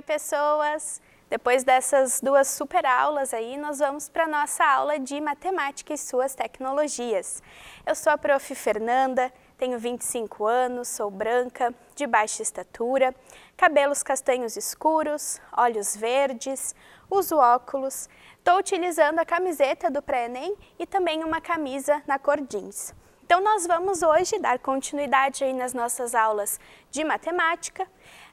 Oi, pessoas! Depois dessas duas super aulas aí, nós vamos para a nossa aula de matemática e suas tecnologias. Eu sou a prof. Fernanda, tenho 25 anos, sou branca, de baixa estatura, cabelos castanhos escuros, olhos verdes, uso óculos, estou utilizando a camiseta do pré-ENEM e também uma camisa na cor jeans. Então, nós vamos hoje dar continuidade aí nas nossas aulas de matemática.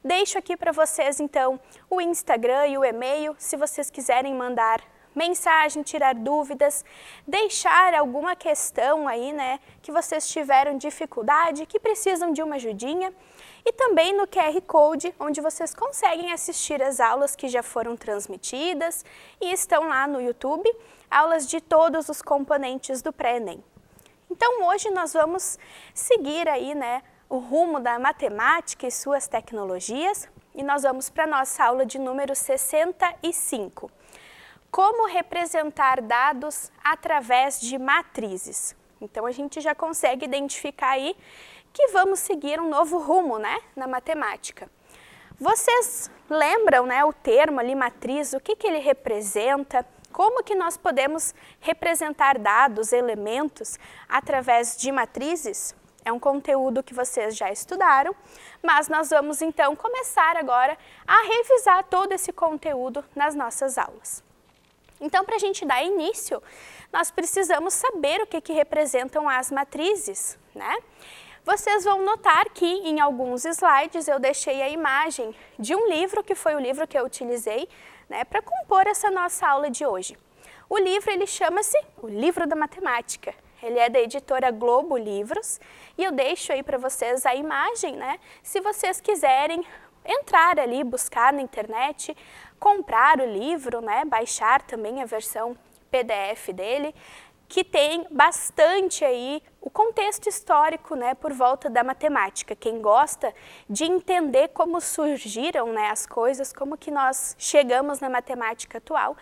Deixo aqui para vocês, então, o Instagram e o e-mail, se vocês quiserem mandar mensagem, tirar dúvidas, deixar alguma questão aí, né, que vocês tiveram dificuldade, que precisam de uma ajudinha. E também no QR Code, onde vocês conseguem assistir as aulas que já foram transmitidas e estão lá no YouTube, aulas de todos os componentes do pré-ENEM. Então hoje nós vamos seguir aí, né, o rumo da matemática e suas tecnologias e nós vamos para a nossa aula de número 65. Como representar dados através de matrizes. Então a gente já consegue identificar aí que vamos seguir um novo rumo, né, na matemática. Vocês lembram, né, o termo ali matriz, o que, que ele representa? Como que nós podemos representar dados, elementos, através de matrizes? É um conteúdo que vocês já estudaram, mas nós vamos então começar agora a revisar todo esse conteúdo nas nossas aulas. Então, para a gente dar início, nós precisamos saber o que, que representam as matrizes, né? Vocês vão notar que em alguns slides eu deixei a imagem de um livro, que foi o livro que eu utilizei né, para compor essa nossa aula de hoje. O livro ele chama-se O Livro da Matemática. Ele é da editora Globo Livros e eu deixo aí para vocês a imagem, né? Se vocês quiserem entrar ali, buscar na internet, comprar o livro, né? Baixar também a versão PDF dele, que tem bastante aí o contexto histórico, né, por volta da matemática. Quem gosta de entender como surgiram, né, as coisas, como que nós chegamos na matemática atual,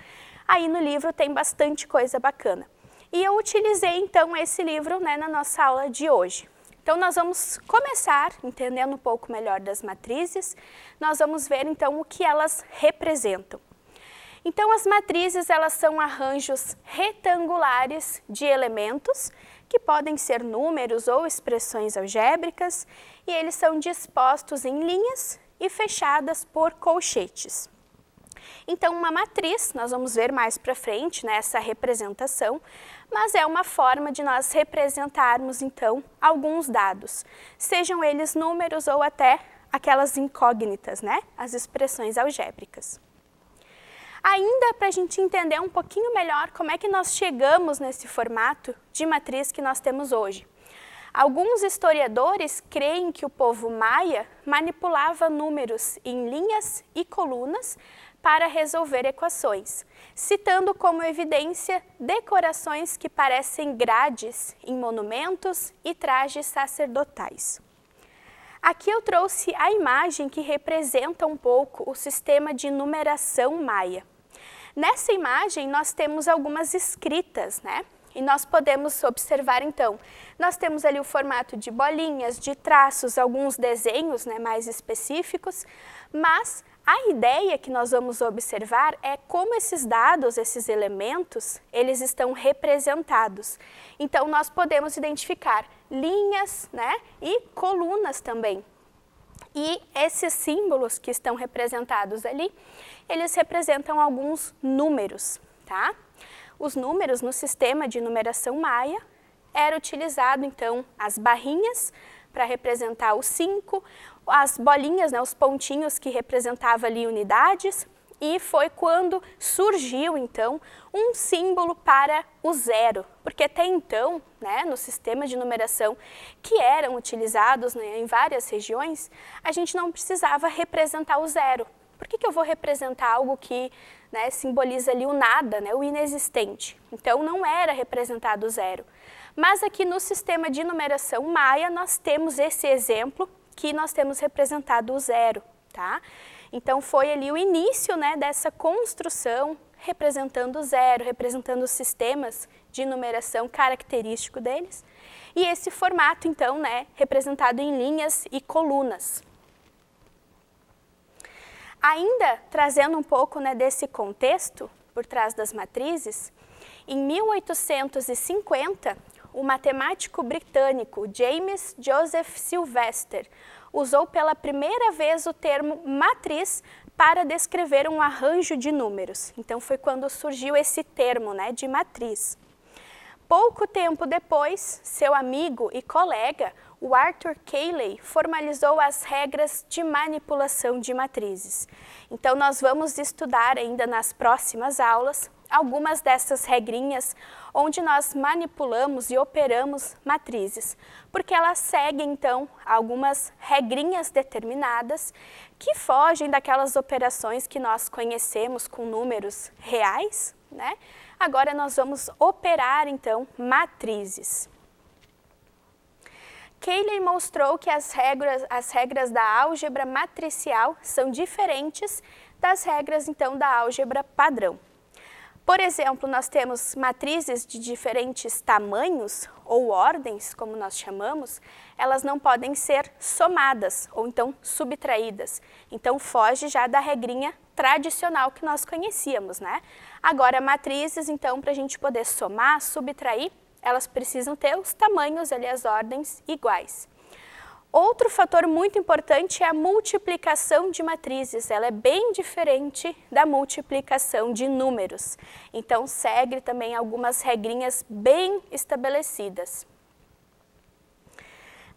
aí no livro tem bastante coisa bacana. E eu utilizei então esse livro, né, na nossa aula de hoje. Então nós vamos começar entendendo um pouco melhor das matrizes. Nós vamos ver então o que elas representam. Então, as matrizes elas são arranjos retangulares de elementos que podem ser números ou expressões algébricas e eles são dispostos em linhas e fechadas por colchetes. Então, uma matriz, nós vamos ver mais para frente nessa né, representação, mas é uma forma de nós representarmos, então, alguns dados, sejam eles números ou até aquelas incógnitas, né, as expressões algébricas. Ainda para a gente entender um pouquinho melhor como é que nós chegamos nesse formato de matriz que nós temos hoje. Alguns historiadores creem que o povo maia manipulava números em linhas e colunas para resolver equações, citando como evidência decorações que parecem grades em monumentos e trajes sacerdotais. Aqui eu trouxe a imagem que representa um pouco o sistema de numeração maia. Nessa imagem, nós temos algumas escritas, né? E nós podemos observar, então, nós temos ali o formato de bolinhas, de traços, alguns desenhos né, mais específicos, mas a ideia que nós vamos observar é como esses dados, esses elementos, eles estão representados. Então, nós podemos identificar linhas né, e colunas também. E esses símbolos que estão representados ali, eles representam alguns números, tá? Os números no sistema de numeração maia era utilizado então as barrinhas para representar os cinco, as bolinhas, né, os pontinhos que representavam ali unidades, e foi quando surgiu então um símbolo para o zero, porque até então, né, no sistema de numeração que eram utilizados né, em várias regiões, a gente não precisava representar o zero, por que, que eu vou representar algo que né, simboliza ali o nada, né, o inexistente? Então, não era representado zero. Mas aqui no sistema de numeração maia, nós temos esse exemplo que nós temos representado o zero, tá? Então, foi ali o início né, dessa construção representando o zero, representando os sistemas de numeração característico deles. E esse formato, então, né, representado em linhas e colunas. Ainda trazendo um pouco né, desse contexto por trás das matrizes, em 1850, o matemático britânico James Joseph Sylvester usou pela primeira vez o termo matriz para descrever um arranjo de números. Então foi quando surgiu esse termo, né, de matriz. Pouco tempo depois, seu amigo e colega, o Arthur Cayley, formalizou as regras de manipulação de matrizes. Então nós vamos estudar ainda nas próximas aulas algumas dessas regrinhas onde nós manipulamos e operamos matrizes, porque elas seguem então algumas regrinhas determinadas que fogem daquelas operações que nós conhecemos com números reais, né? Agora nós vamos operar então matrizes. Cayley mostrou que as regras, as regras da álgebra matricial são diferentes das regras então da álgebra padrão. Por exemplo, nós temos matrizes de diferentes tamanhos ou ordens, como nós chamamos, elas não podem ser somadas ou então subtraídas. Então foge já da regrinha tradicional que nós conhecíamos, né? Agora, matrizes, então, para a gente poder somar, subtrair, elas precisam ter os tamanhos ali, as ordens iguais. Outro fator muito importante é a multiplicação de matrizes. Ela é bem diferente da multiplicação de números. Então, segue também algumas regrinhas bem estabelecidas.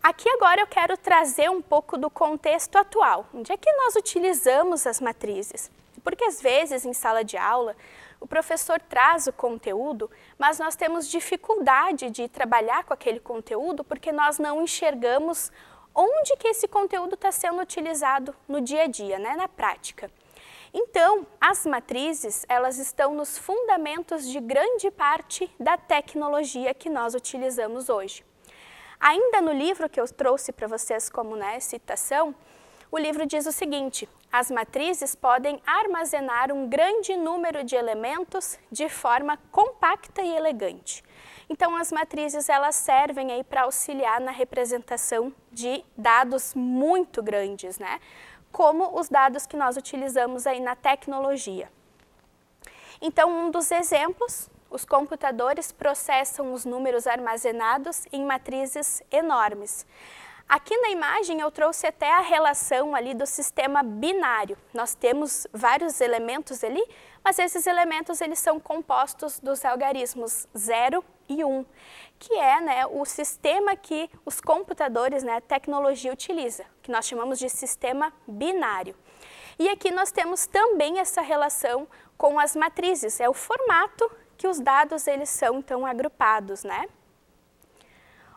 Aqui agora eu quero trazer um pouco do contexto atual. Onde é que nós utilizamos as matrizes? Porque às vezes em sala de aula o professor traz o conteúdo, mas nós temos dificuldade de trabalhar com aquele conteúdo porque nós não enxergamos onde que esse conteúdo está sendo utilizado no dia a dia, né, na prática. Então, as matrizes, elas estão nos fundamentos de grande parte da tecnologia que nós utilizamos hoje. Ainda no livro que eu trouxe para vocês como né, citação, o livro diz o seguinte, as matrizes podem armazenar um grande número de elementos de forma compacta e elegante. Então, as matrizes elas servem aí para auxiliar na representação de dados muito grandes, né? Como os dados que nós utilizamos aí na tecnologia. Então, um dos exemplos, os computadores processam os números armazenados em matrizes enormes. Aqui na imagem eu trouxe até a relação ali do sistema binário. Nós temos vários elementos ali, mas esses elementos eles são compostos dos algarismos 0 e 1, um, que é né, o sistema que os computadores, né, a tecnologia utiliza, que nós chamamos de sistema binário. E aqui nós temos também essa relação com as matrizes, é o formato que os dados eles são então agrupados, né?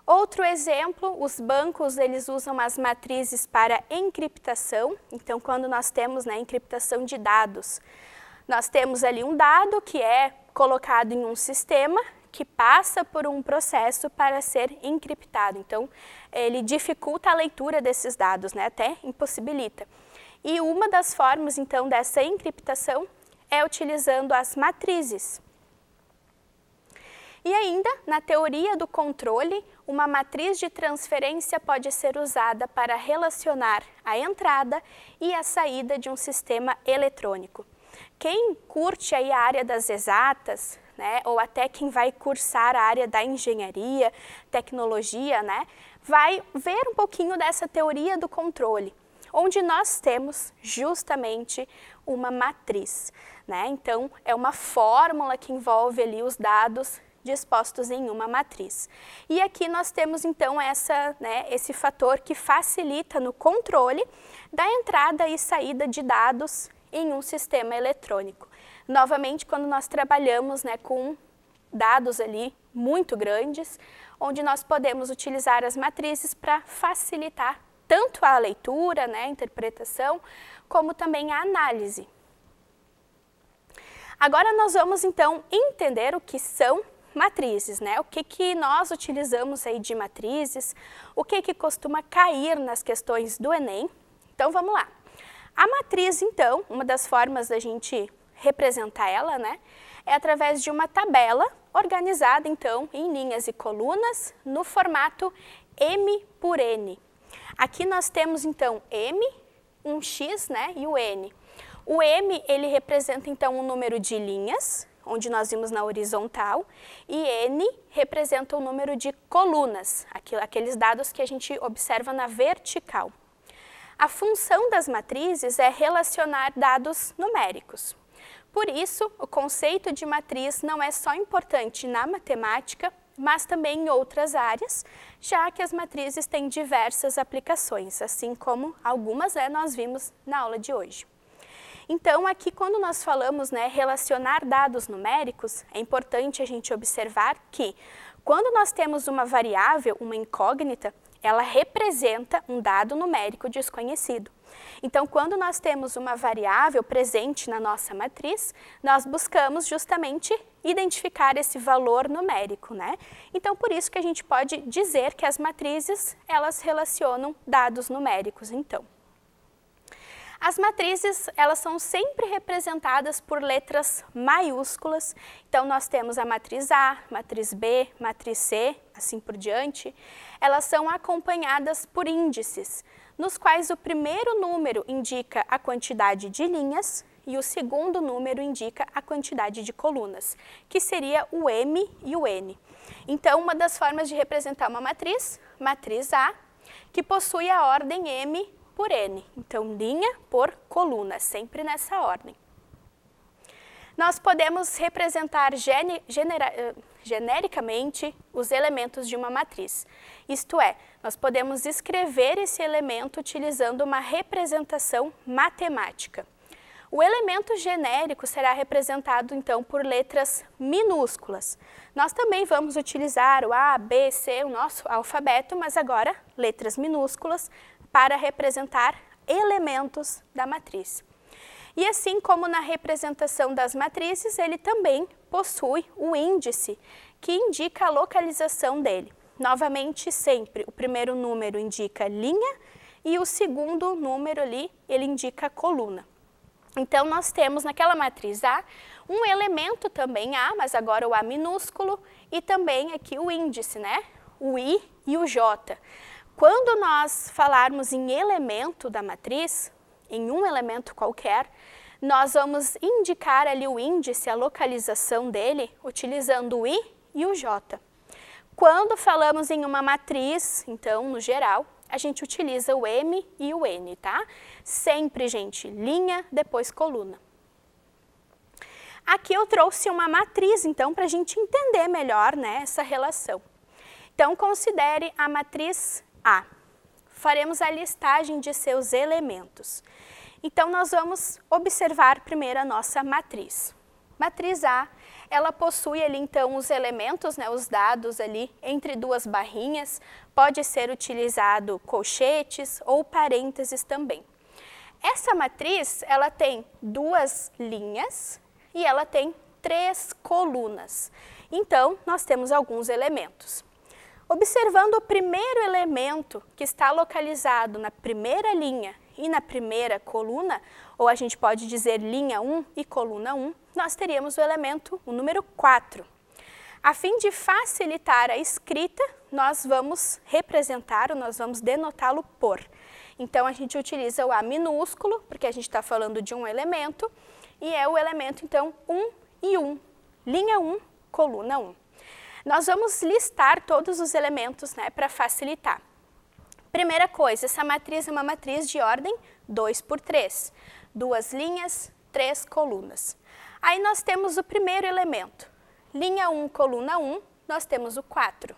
Outro exemplo, os bancos eles usam as matrizes para encriptação. Então, quando nós temos né, encriptação de dados, nós temos ali um dado que é colocado em um sistema que passa por um processo para ser encriptado. Então, ele dificulta a leitura desses dados, né, até impossibilita. E uma das formas, então, dessa encriptação é utilizando as matrizes. E ainda, na teoria do controle, uma matriz de transferência pode ser usada para relacionar a entrada e a saída de um sistema eletrônico. Quem curte aí a área das exatas, né, ou até quem vai cursar a área da engenharia, tecnologia, né, vai ver um pouquinho dessa teoria do controle, onde nós temos justamente uma matriz. Né? Então, é uma fórmula que envolve ali os dados dispostos em uma matriz. E aqui nós temos então essa, né, esse fator que facilita no controle da entrada e saída de dados em um sistema eletrônico. Novamente, quando nós trabalhamos né, com dados ali muito grandes, onde nós podemos utilizar as matrizes para facilitar tanto a leitura, né, a interpretação, como também a análise. Agora nós vamos então entender o que são matrizes, né? O que, que nós utilizamos aí de matrizes, o que, que costuma cair nas questões do Enem. Então vamos lá. A matriz, então, uma das formas da gente representar ela, né, é através de uma tabela organizada, então, em linhas e colunas, no formato M por N. Aqui nós temos, então, M, um X né, e o N. O M, ele representa então um número de linhas, onde nós vimos na horizontal, e N representa o número de colunas, aqueles dados que a gente observa na vertical. A função das matrizes é relacionar dados numéricos. Por isso, o conceito de matriz não é só importante na matemática, mas também em outras áreas, já que as matrizes têm diversas aplicações, assim como algumas né, nós vimos na aula de hoje. Então, aqui quando nós falamos né, relacionar dados numéricos, é importante a gente observar que quando nós temos uma variável, uma incógnita, ela representa um dado numérico desconhecido. Então, quando nós temos uma variável presente na nossa matriz, nós buscamos justamente identificar esse valor numérico, né? Então, por isso que a gente pode dizer que as matrizes, elas relacionam dados numéricos, então. As matrizes, elas são sempre representadas por letras maiúsculas. Então, nós temos a matriz A, matriz B, matriz C, assim por diante. Elas são acompanhadas por índices, nos quais o primeiro número indica a quantidade de linhas e o segundo número indica a quantidade de colunas, que seria o M e o N. Então, uma das formas de representar uma matriz, matriz A, que possui a ordem M por N. Então, linha por coluna, sempre nessa ordem. Nós podemos representar gene, genera, eh, genericamente os elementos de uma matriz. Isto é, nós podemos escrever esse elemento utilizando uma representação matemática. O elemento genérico será representado, então, por letras minúsculas. Nós também vamos utilizar o A, B, C, o nosso alfabeto, mas agora letras minúsculas para representar elementos da matriz. E assim como na representação das matrizes, ele também possui o índice, que indica a localização dele. Novamente, sempre o primeiro número indica linha e o segundo número ali, ele indica coluna. Então, nós temos naquela matriz A um elemento também A, mas agora o A minúsculo, e também aqui o índice, né? O I e o J. Quando nós falarmos em elemento da matriz, em um elemento qualquer, nós vamos indicar ali o índice, a localização dele, utilizando o I e o J. Quando falamos em uma matriz, então, no geral, a gente utiliza o M e o N, tá? Sempre, gente, linha, depois coluna. Aqui eu trouxe uma matriz, então, para a gente entender melhor né, essa relação. Então, considere a matriz a. Faremos a listagem de seus elementos. Então, nós vamos observar primeiro a nossa matriz. Matriz A, ela possui ali então os elementos, né, os dados ali entre duas barrinhas, pode ser utilizado colchetes ou parênteses também. Essa matriz, ela tem duas linhas e ela tem três colunas. Então, nós temos alguns elementos. Observando o primeiro elemento que está localizado na primeira linha e na primeira coluna, ou a gente pode dizer linha 1 e coluna 1, nós teríamos o elemento, o número 4. A fim de facilitar a escrita, nós vamos representar, ou nós vamos denotá-lo por. Então, a gente utiliza o A minúsculo, porque a gente está falando de um elemento, e é o elemento, então, 1 e 1. Linha 1, coluna 1. Nós vamos listar todos os elementos né, para facilitar. Primeira coisa, essa matriz é uma matriz de ordem 2 por 3. Duas linhas, três colunas. Aí nós temos o primeiro elemento. Linha 1, coluna 1, nós temos o 4.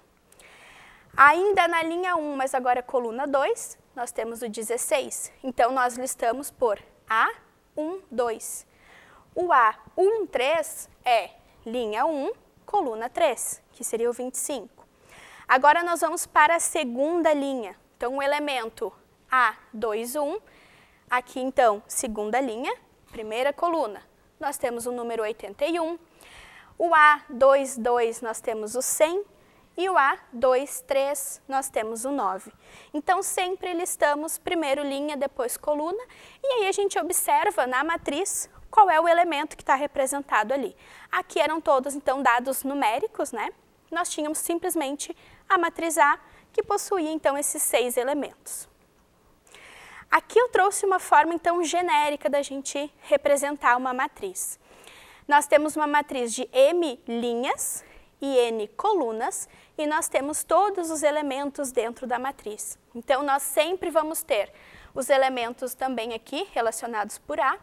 Ainda na linha 1, mas agora coluna 2, nós temos o 16. Então, nós listamos por A1, 2. O A1, 3 é linha 1, coluna 3 que seria o 25. Agora nós vamos para a segunda linha. Então, o elemento A21, aqui então, segunda linha, primeira coluna, nós temos o número 81. O A22 nós temos o 100 e o A23 nós temos o 9. Então, sempre listamos primeiro linha, depois coluna, e aí a gente observa na matriz qual é o elemento que está representado ali. Aqui eram todos, então, dados numéricos, né? Nós tínhamos simplesmente a matriz A, que possuía então esses seis elementos. Aqui eu trouxe uma forma então genérica da gente representar uma matriz. Nós temos uma matriz de M linhas e N colunas e nós temos todos os elementos dentro da matriz. Então, nós sempre vamos ter os elementos também aqui relacionados por A.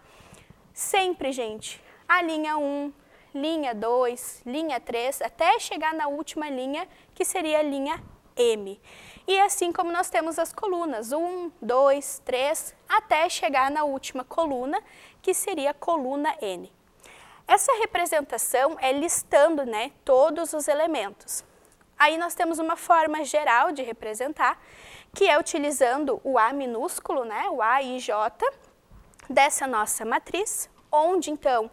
Sempre, gente, a linha 1, linha 2, linha 3, até chegar na última linha, que seria a linha M. E assim como nós temos as colunas, 1, 2, 3, até chegar na última coluna, que seria a coluna N. Essa representação é listando né, todos os elementos. Aí nós temos uma forma geral de representar, que é utilizando o A minúsculo, né, o A e J, dessa nossa matriz, onde então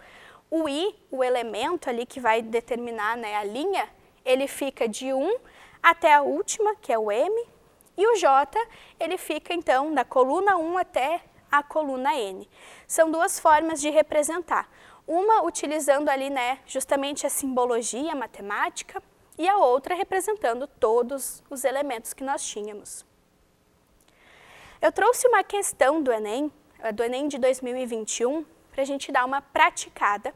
o I, o elemento ali que vai determinar né, a linha, ele fica de 1 até a última, que é o M, e o J, ele fica então da coluna 1 até a coluna N. São duas formas de representar. Uma utilizando ali né, justamente a simbologia matemática e a outra representando todos os elementos que nós tínhamos. Eu trouxe uma questão do Enem, do Enem de 2021, para a gente dar uma praticada.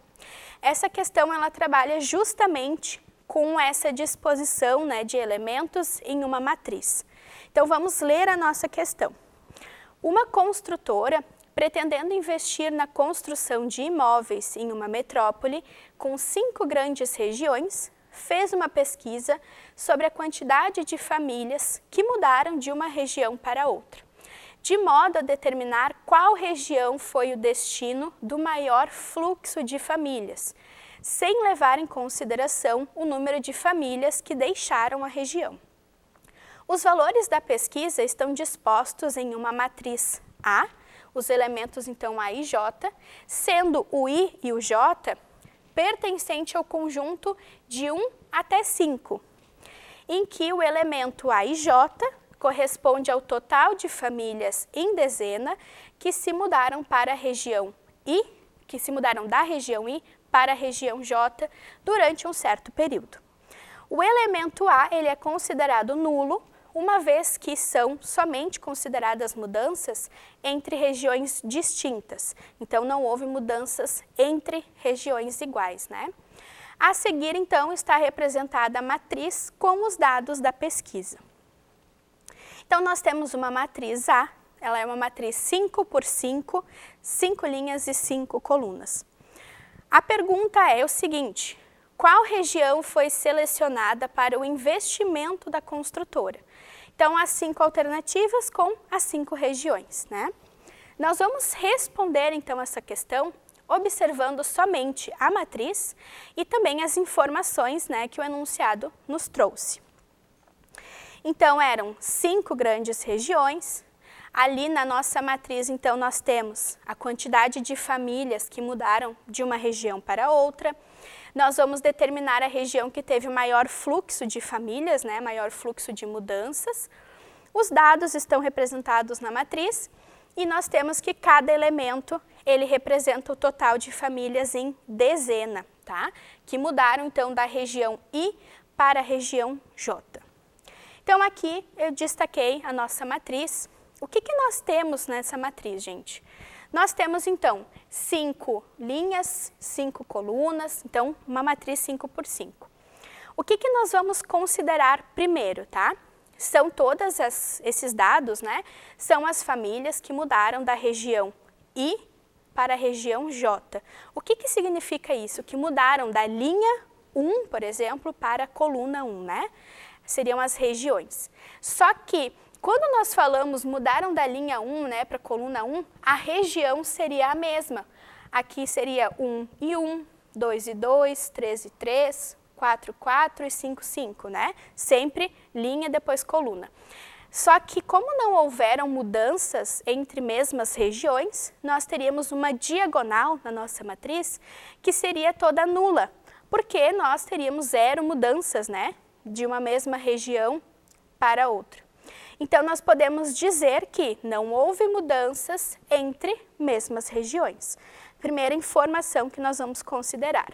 Essa questão ela trabalha justamente com essa disposição né, de elementos em uma matriz. Então vamos ler a nossa questão. Uma construtora, pretendendo investir na construção de imóveis em uma metrópole com cinco grandes regiões, fez uma pesquisa sobre a quantidade de famílias que mudaram de uma região para outra de modo a determinar qual região foi o destino do maior fluxo de famílias, sem levar em consideração o número de famílias que deixaram a região. Os valores da pesquisa estão dispostos em uma matriz A, os elementos então A e J, sendo o I e o J pertencente ao conjunto de 1 até 5, em que o elemento A e J corresponde ao total de famílias em dezena que se mudaram para a região I, que se mudaram da região I para a região J durante um certo período. O elemento A ele é considerado nulo, uma vez que são somente consideradas mudanças entre regiões distintas. Então, não houve mudanças entre regiões iguais, né? A seguir, então, está representada a matriz com os dados da pesquisa. Então, nós temos uma matriz A, ela é uma matriz 5 por 5, 5 linhas e 5 colunas. A pergunta é o seguinte, qual região foi selecionada para o investimento da construtora? Então, as cinco alternativas com as cinco regiões, né? Nós vamos responder, então, essa questão observando somente a matriz e também as informações né, que o enunciado nos trouxe. Então, eram cinco grandes regiões. Ali na nossa matriz, então, nós temos a quantidade de famílias que mudaram de uma região para outra. Nós vamos determinar a região que teve o maior fluxo de famílias, né, maior fluxo de mudanças. Os dados estão representados na matriz e nós temos que cada elemento ele representa o total de famílias em dezena, tá? Que mudaram então da região I para a região J. Então, aqui eu destaquei a nossa matriz. O que, que nós temos nessa matriz, gente? Nós temos, então, cinco linhas, cinco colunas, então, uma matriz 5 por 5. O que, que nós vamos considerar primeiro, tá? São todos esses dados, né? São as famílias que mudaram da região I para a região J. O que, que significa isso? Que mudaram da linha 1, por exemplo, para a coluna 1, né? Seriam as regiões. Só que quando nós falamos mudaram da linha 1 né, para a coluna 1, a região seria a mesma. Aqui seria 1 e 1, 2 e 2, 3 e 3, 4 e 4 e 5 e 5, né? Sempre linha depois coluna. Só que como não houveram mudanças entre mesmas regiões, nós teríamos uma diagonal na nossa matriz que seria toda nula, porque nós teríamos zero mudanças, né? De uma mesma região para outra. Então, nós podemos dizer que não houve mudanças entre mesmas regiões. Primeira informação que nós vamos considerar.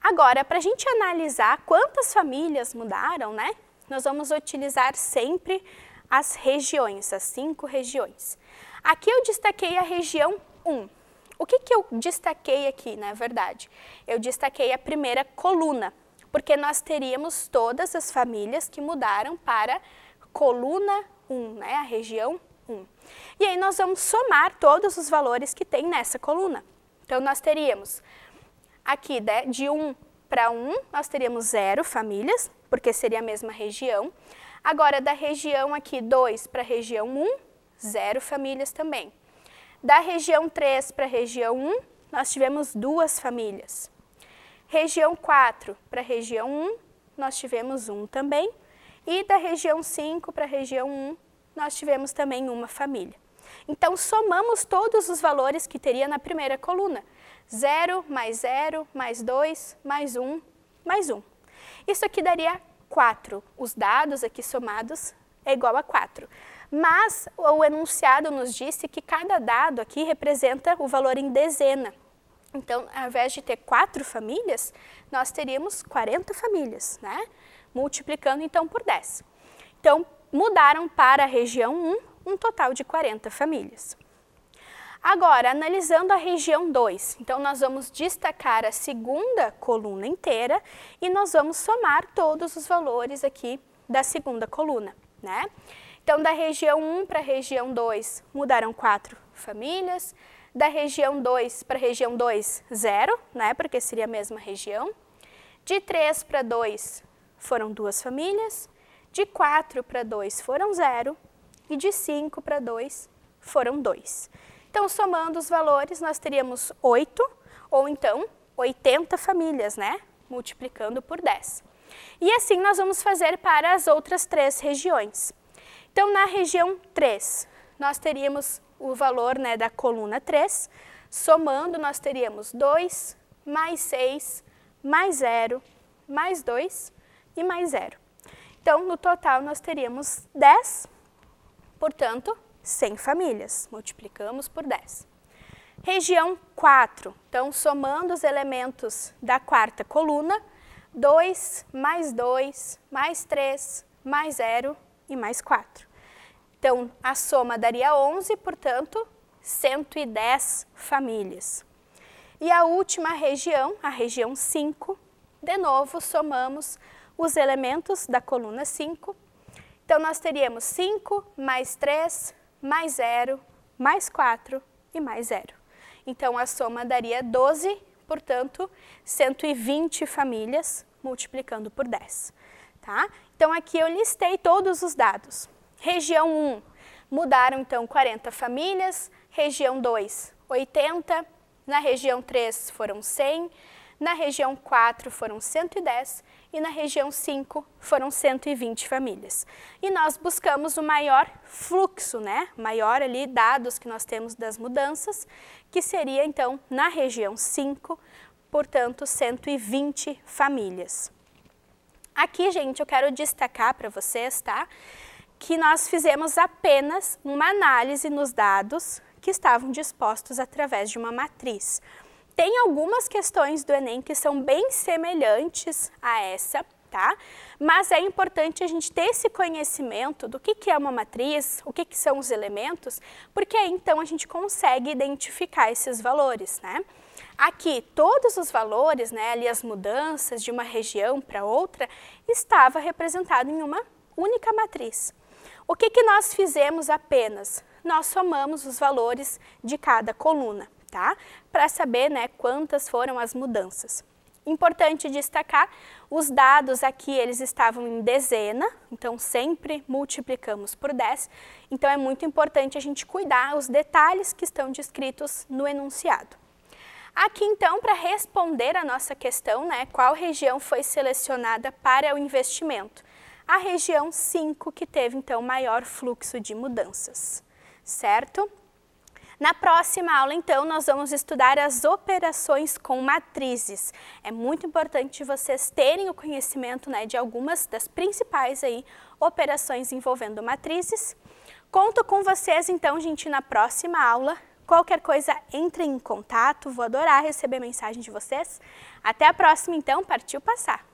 Agora, para a gente analisar quantas famílias mudaram, né? Nós vamos utilizar sempre as regiões, as cinco regiões. Aqui eu destaquei a região 1. O que, que eu destaquei aqui, na verdade? Eu destaquei a primeira coluna, porque nós teríamos todas as famílias que mudaram para coluna 1, né? a região 1. E aí nós vamos somar todos os valores que tem nessa coluna. Então, nós teríamos aqui né, de 1 para 1, nós teríamos 0 famílias, porque seria a mesma região. Agora, da região aqui 2 para a região 1, 0 famílias também. Da região 3 para a região 1, nós tivemos duas famílias. Região 4 para região 1, nós tivemos um também. E da região 5 para a região 1, nós tivemos também uma família. Então, somamos todos os valores que teria na primeira coluna. 0 mais 0, mais 2, mais 1, mais 1. Isso aqui daria 4. Os dados aqui somados é igual a 4. Mas o enunciado nos disse que cada dado aqui representa o valor em dezena. Então, ao invés de ter quatro famílias, nós teríamos 40 famílias, né? Multiplicando então por 10. Então, mudaram para a região 1 um total de 40 famílias. Agora, analisando a região 2, então nós vamos destacar a segunda coluna inteira e nós vamos somar todos os valores aqui da segunda coluna, né? Então, da região 1 para a região 2, mudaram quatro famílias. Da região 2 para a região 2, zero, né? Porque seria a mesma região. De 3 para 2, foram duas famílias. De 4 para 2, foram zero. E de 5 para 2, foram dois. Então, somando os valores, nós teríamos 8, ou então 80 famílias, né? Multiplicando por 10. E assim nós vamos fazer para as outras três regiões. Então, na região 3, nós teríamos o valor né, da coluna 3, somando nós teríamos 2, mais 6, mais 0, mais 2 e mais 0. Então, no total, nós teríamos 10, portanto, 100 famílias. Multiplicamos por 10. Região 4. Então, somando os elementos da quarta coluna, 2 mais 2, mais 3, mais 0 e mais 4. Então, a soma daria 11, portanto, 110 famílias. E a última região, a região 5, de novo somamos os elementos da coluna 5. Então, nós teríamos 5 mais 3 mais 0, mais 4 e mais 0. Então, a soma daria 12, portanto, 120 famílias, multiplicando por 10. Tá? Então, aqui eu listei todos os dados. Região 1, mudaram então 40 famílias. Região 2, 80. Na região 3 foram 100. Na região 4 foram 110 e na região 5 foram 120 famílias. E nós buscamos o maior fluxo, né? Maior ali dados que nós temos das mudanças, que seria então na região 5, portanto 120 famílias. Aqui, gente, eu quero destacar para vocês, tá? Que nós fizemos apenas uma análise nos dados que estavam dispostos através de uma matriz. Tem algumas questões do Enem que são bem semelhantes a essa, tá? Mas é importante a gente ter esse conhecimento do que, que é uma matriz, o que, que são os elementos, porque aí então a gente consegue identificar esses valores, né? Aqui, todos os valores, né, ali as mudanças de uma região para outra, estava representado em uma única matriz. O que, que nós fizemos apenas? Nós somamos os valores de cada coluna tá? Para saber, né, quantas foram as mudanças. Importante destacar, os dados aqui eles estavam em dezena, então sempre multiplicamos por 10. Então é muito importante a gente cuidar os detalhes que estão descritos no enunciado. Aqui então, para responder a nossa questão, né, qual região foi selecionada para o investimento? A região 5, que teve então maior fluxo de mudanças, certo? Na próxima aula, então, nós vamos estudar as operações com matrizes. É muito importante vocês terem o conhecimento né, de algumas das principais aí, operações envolvendo matrizes. Conto com vocês, então, gente, na próxima aula. Qualquer coisa, entre em contato. Vou adorar receber mensagem de vocês. Até a próxima, então. Partiu passar!